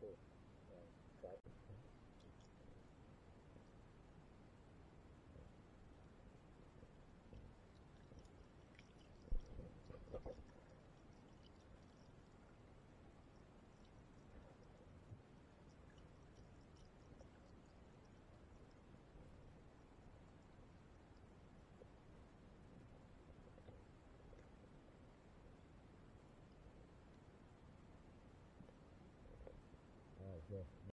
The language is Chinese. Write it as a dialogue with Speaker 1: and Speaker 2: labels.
Speaker 1: 对。the